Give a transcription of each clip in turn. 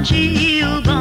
I'll Gio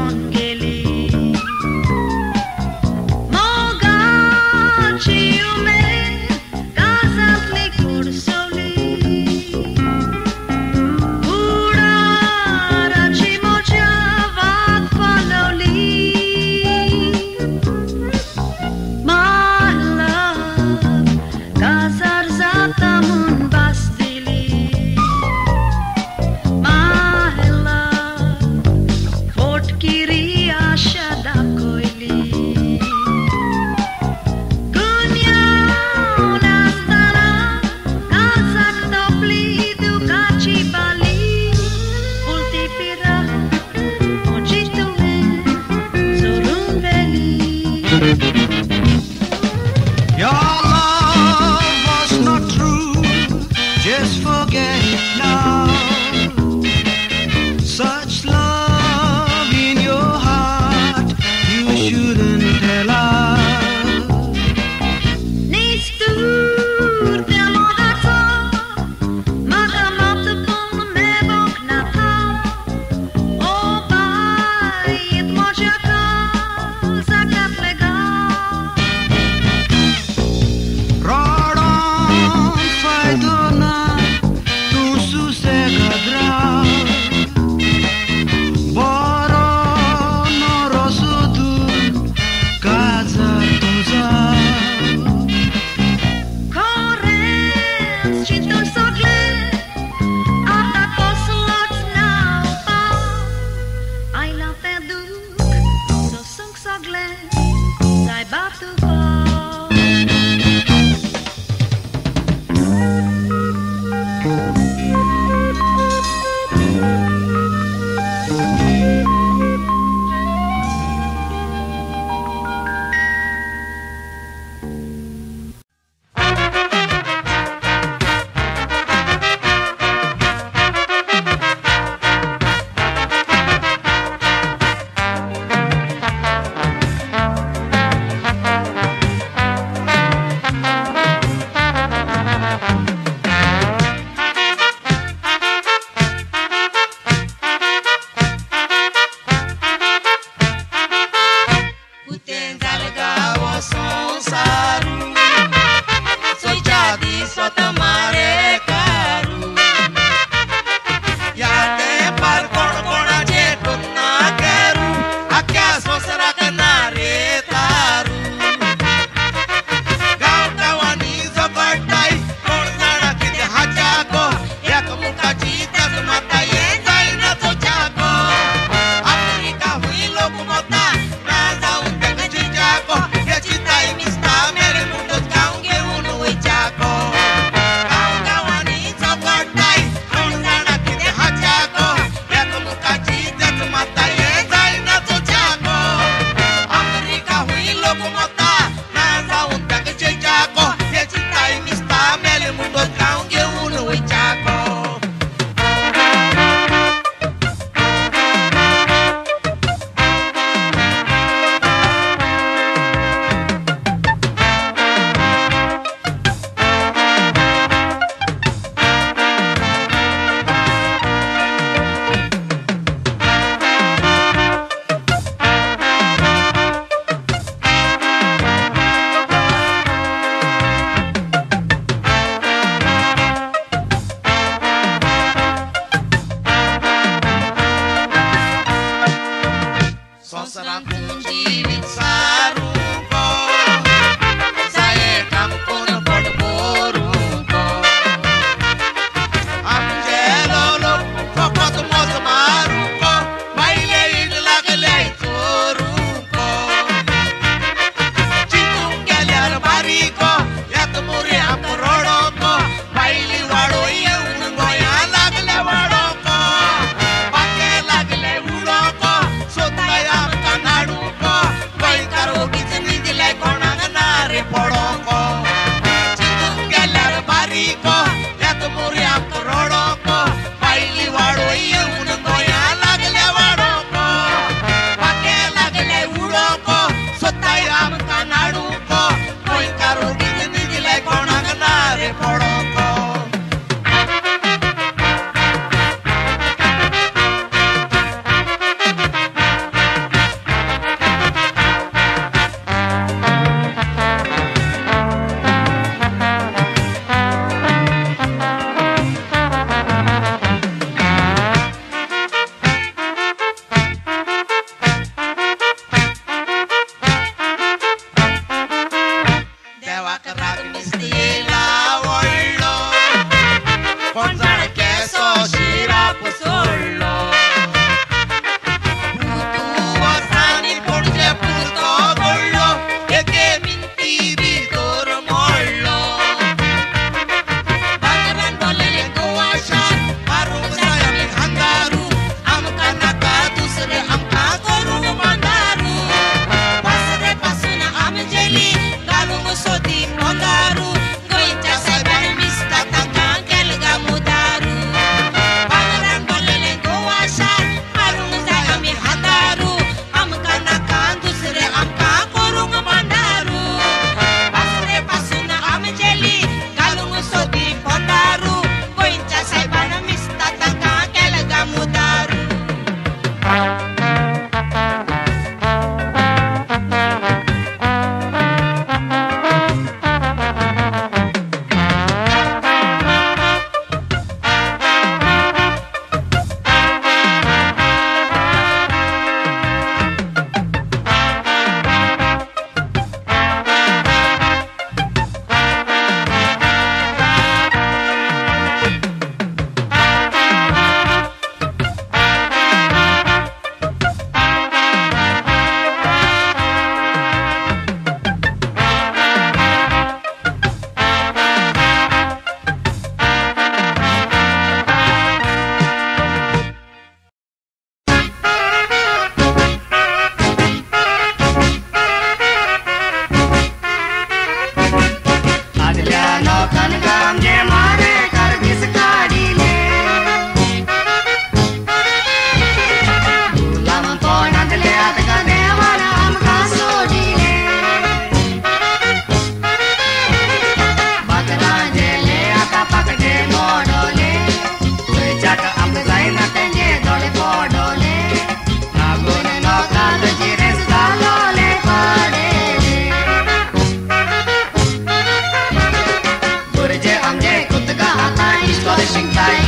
deixa cair.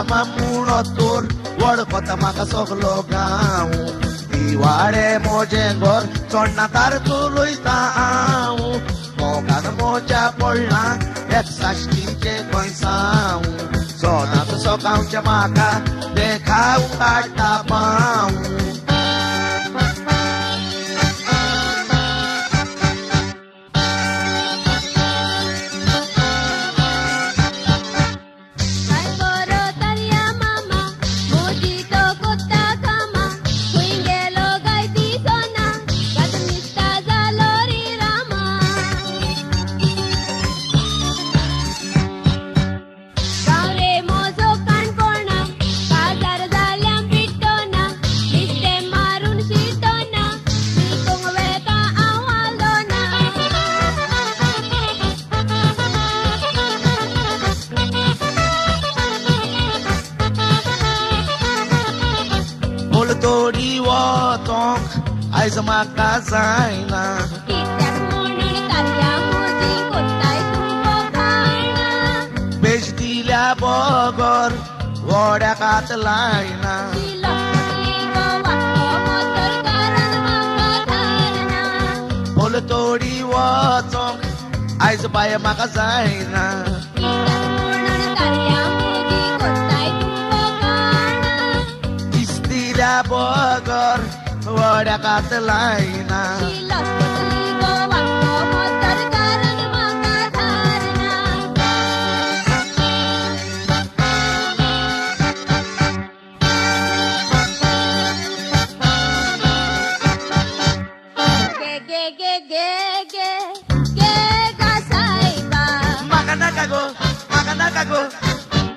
कामा पुणो तोर वळखत म्हाका सोगलो गांव दिवाडे मोजे घर चोडना तार चुलयता हांव मोगान मोजा पडला एकसाश्टीचे गोंयसांव सोनात सोगांवचे म्हाका देखाव काडटा पांव चलाय ना बोल तोडी वाचोंक आयज बाय म्हाका जायना दिसतिल्या बगर वड्याकात लायना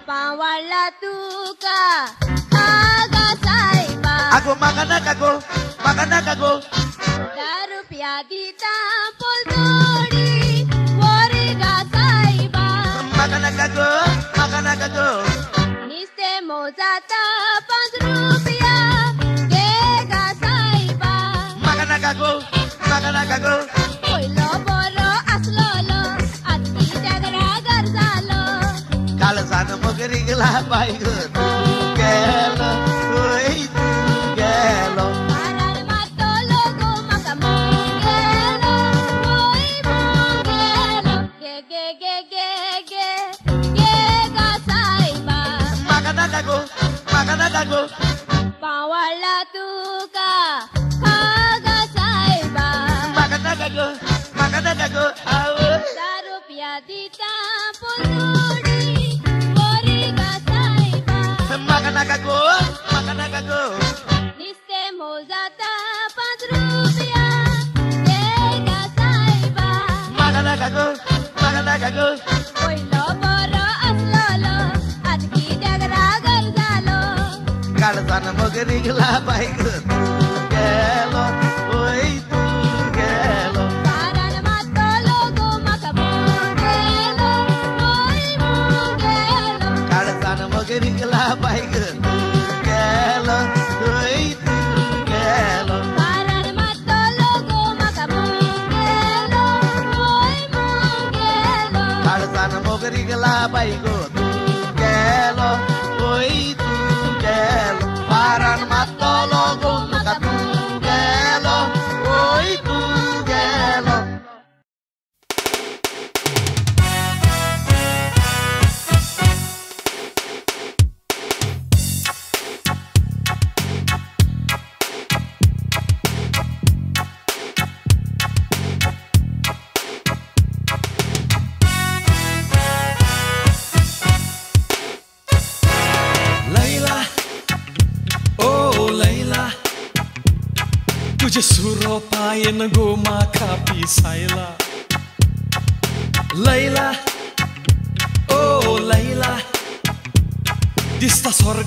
Pawala tuka aga saiba Ako makanak ako, makan aku. Darupya di tampo Chicago.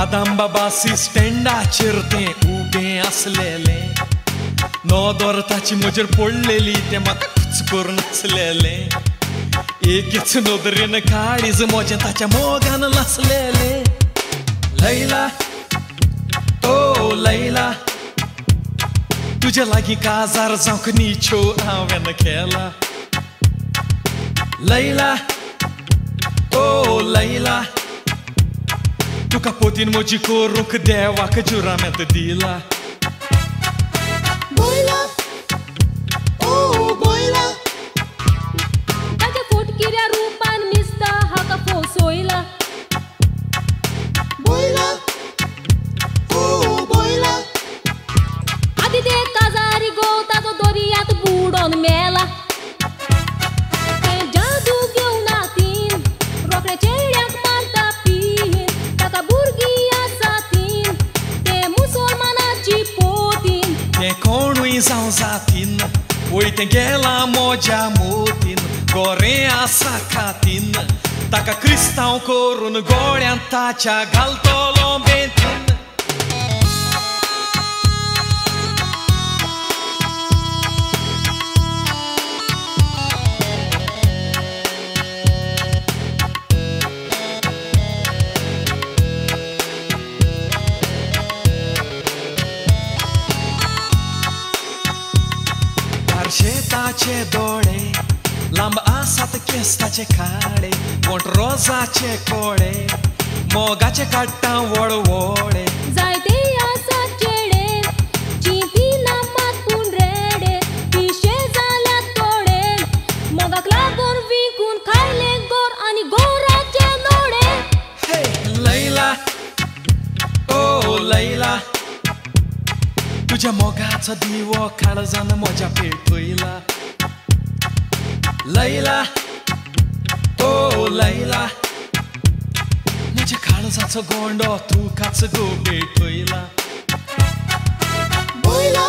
आदाम बाबा स्टँडाचेर ते उबे आसलेले नोदोर ताची म्हजेर पडलेली ते म्हाका कुच करून नाचलेले एकीच नोदरेन काळीज मोजे ताच्या मोगान नाचलेले लैला तो लैला तुझ्या लागीं काजार जावंक निच्यो हांवें केला लैला तो Laila tu potin moji koro kedewa kecuram yang terdila zatin Uitenghela, moja, mutin Gorea, sacatin Taka kristal korun Gorean, tacha, galtolom, bentin फुलाचे डोळे लांब आसात केस ताचे खाडे कोण रोजाचे कोळे मोगाचे काडटा वळवोळे जायते आसा चेडे चिंती लांबात पूण रेडे पिशे जाल्यात कोडे मोगाक लागून विकून खायले गोर आनी गोराचे नोडे हे लैला ओ लैला तुझ्या मोगाचो दिवो काळजान म्हज्या पेटयला लैला ओ लैला म्हज्या काळजाचो गोंडो तूं काचगो बेठोयला बोयला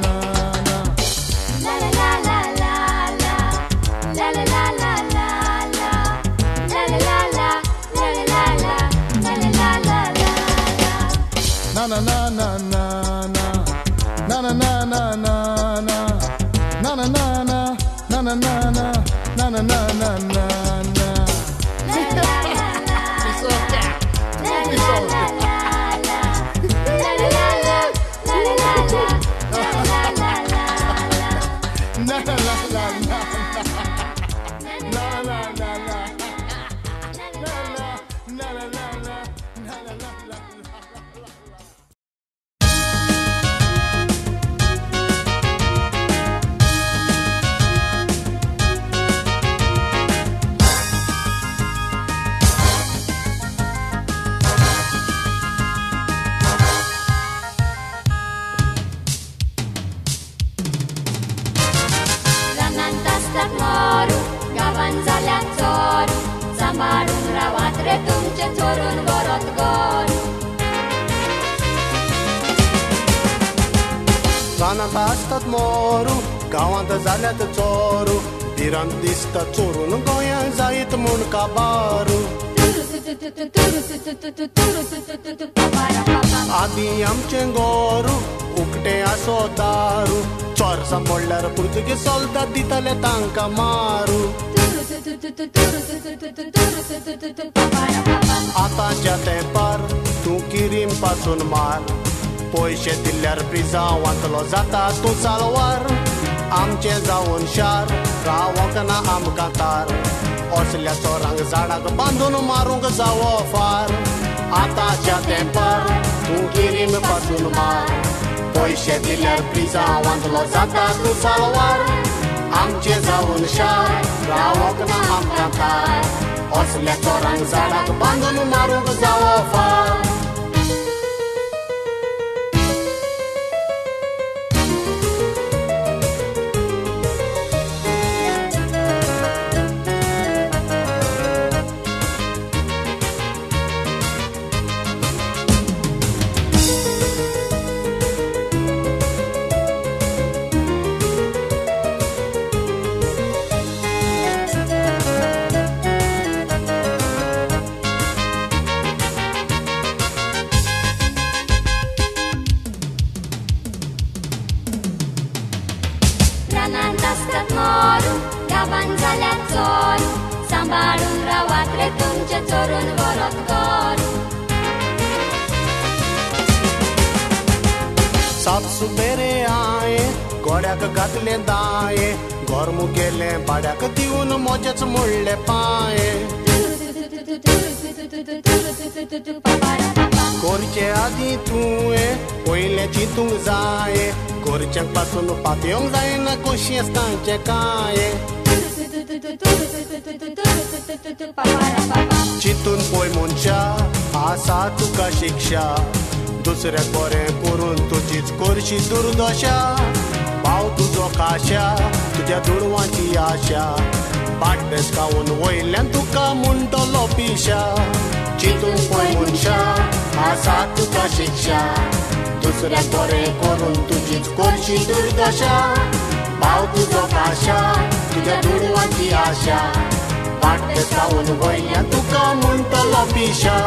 Adiam cengoru, ukte asotaru, chor sambollar purtuge solda ditale tanka maru. Ata jate par, tu kirim pasun mar, poise dilar priza wantlo zata tu salwar. Am ce zaun șar, ca wakana am catar, osilia sorang zarag bandun marung zau far atace tempăr Un ghirim pasul mare Poi ședile priza Oant lozata tu saluar. Am cezau în șar La okna am cantar O să le torang zarak Bandul mă rug za सात सुपेरे आये गोड्याक घातले दाये घर मुगेले भाड्याक दिवन मोजेच मोडले पाये कोरचे आधी तुवें पयलें चिंतूंक जाय कोरच्यांक पासून पातयोंक जायना कशी तांचे काय चिंतून पळय मनशा आसा तुका शिक्षा दुसऱ्याक बरें करून तुजीच कोरशी दुर्दशा भाव तुजो काशा तुज्या दुडवांची आशा पाट देसकावून वयल्यान तुका म्हणटलो पिशा चितून पय मनशा आसा तुका शिक्षा दुसऱ्या बरें करून तुजीच कोरशी दुर्दशा भाव तुजो काशा तुज्या दुडवांची आशा पाट देसकावून वयल्यान तुका म्हणटलो पिशा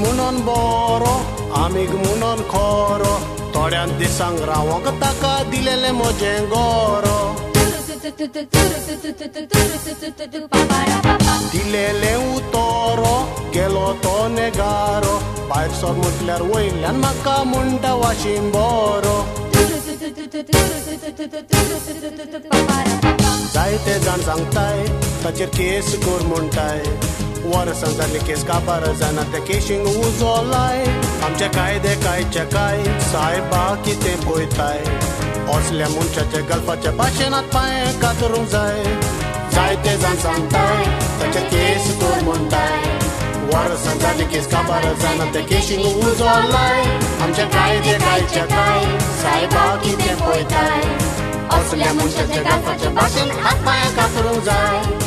munon boro amig munon koro torean de sangra wakataka dilele mojengoro Dilele utoro geloto negaro pipes or mutler woilan maka munda washimboro Zaite dan sangtai, tacir kes kur muntai वर संजाने केस का पर जाना ते केशिंग उजोलाए हम चकाए दे काए चकाए साहिबा की ते बोईताए ऑसले मुन चच गल्फ च पाशनात पाए कातरुम ते जान संताए सच केस तो मुंताए वर संजाने केस का पर जाना ते केशिंग उजोलाए हम चकाए दे काए चकाए साहिबा की ते बोईताए ऑसले मुन चच गल्फ च पाशनात पाए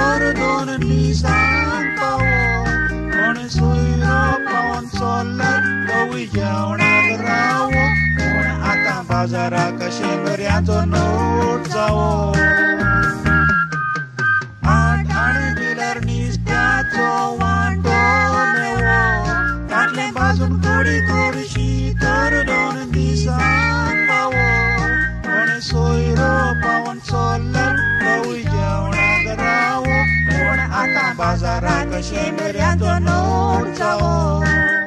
Signore donami santa wo Con il suo Europa un sole atam bazara zaranga, shemereando no un chabón.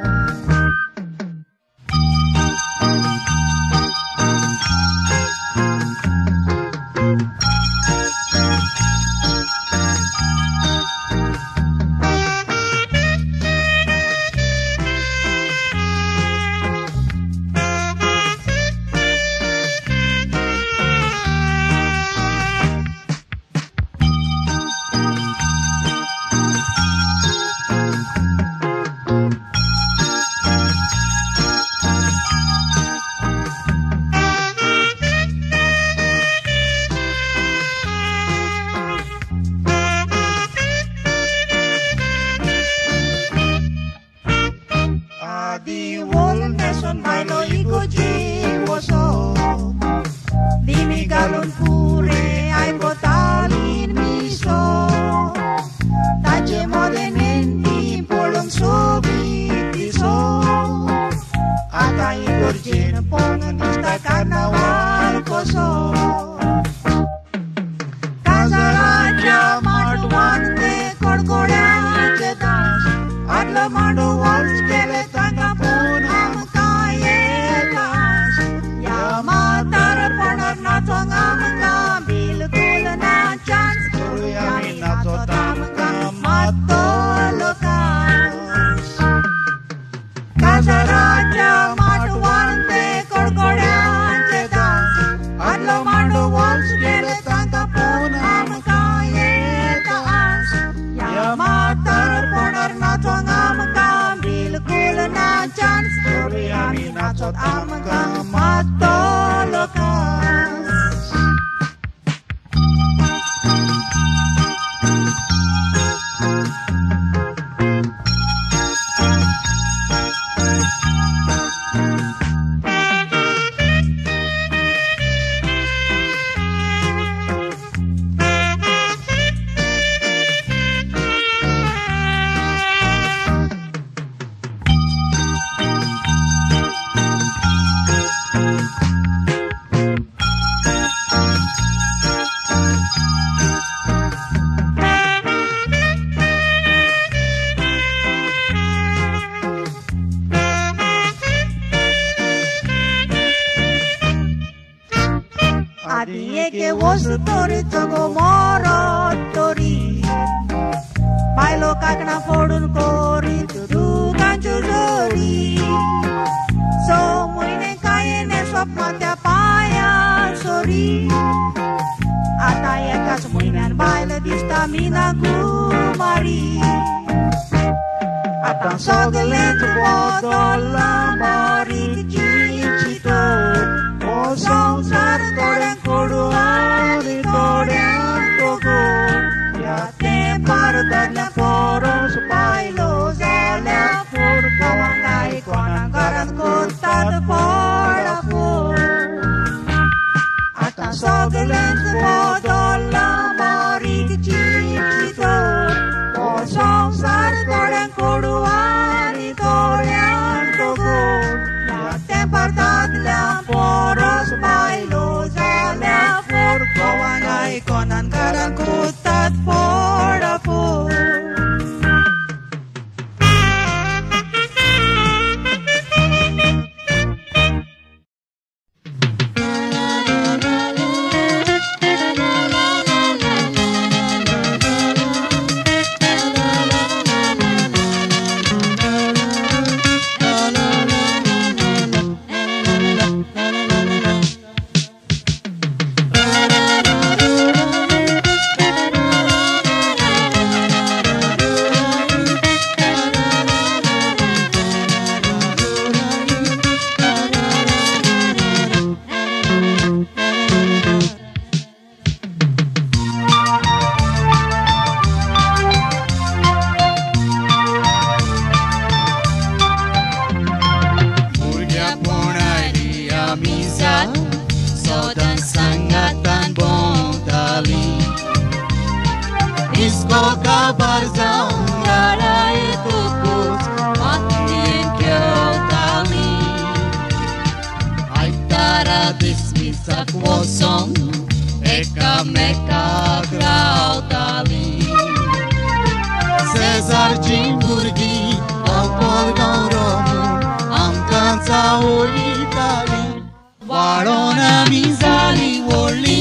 Barona mizali woli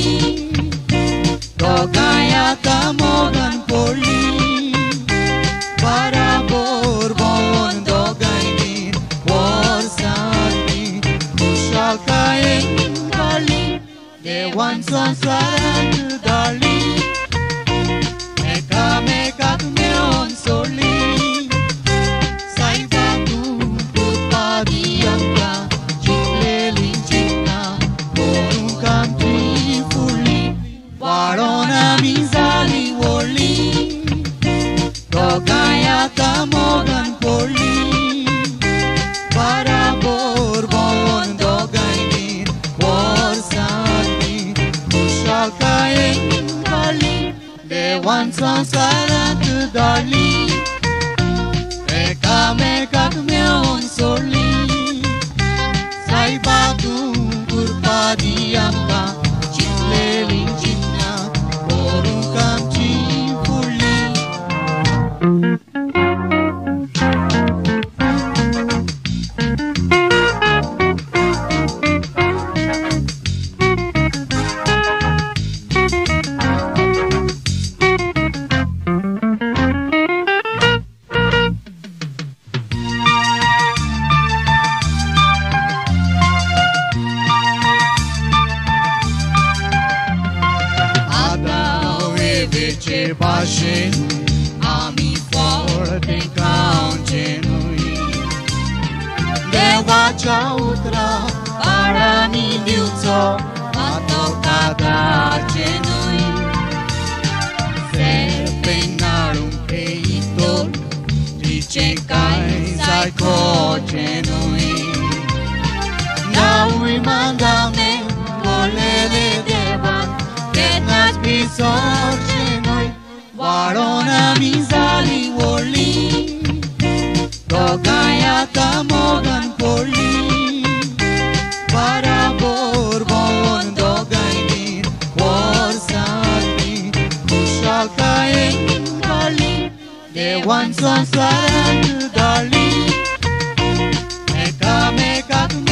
Rogaya kamogan poli Para bor bon dogay min Bor sani Kushal kayen min Dewan son saran संसारात Dolly ce pace Ami foarte ca un genui De vacea utra para mi diuțo A tocata genui Se penar un peitor Trice cai zai co genui ui mandame Polele de bani Că n-ați Warona mizali woli Dokaya tamogan poli Para bor bon dogaini Kor sati Kushakae wali De wan san saran dali Meka meka tu